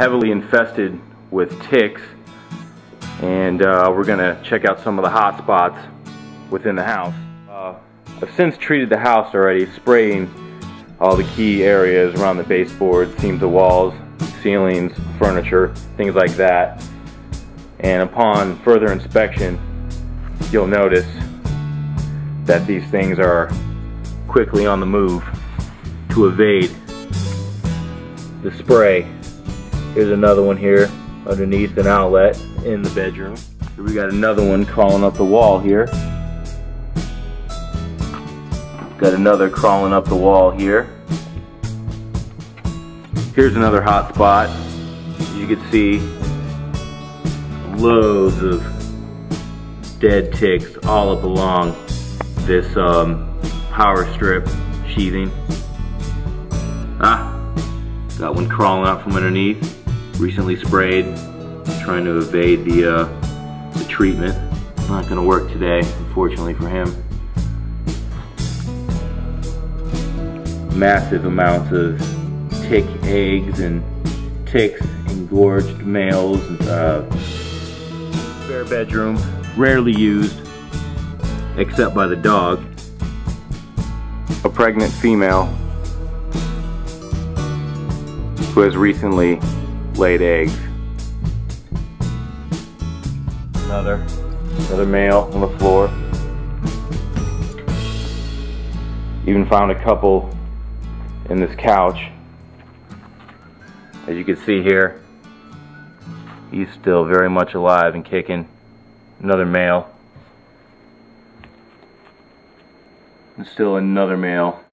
heavily infested with ticks and uh, we're gonna check out some of the hot spots within the house. Uh, I've since treated the house already, spraying all the key areas around the baseboards, seams of walls, ceilings, furniture, things like that. And upon further inspection, you'll notice that these things are quickly on the move to evade the spray. Here's another one here underneath an outlet in the bedroom. Here we got another one crawling up the wall here. Got another crawling up the wall here. Here's another hot spot. You can see loads of dead ticks all up along this um, power strip sheathing. Ah, got one crawling out from underneath. Recently sprayed, trying to evade the, uh, the treatment. Not gonna work today, unfortunately for him. Massive amounts of tick eggs and ticks engorged males. Uh, spare bedroom, rarely used, except by the dog. A pregnant female who has recently laid eggs. Another, another male on the floor. Even found a couple in this couch. As you can see here, he's still very much alive and kicking. Another male. And still another male.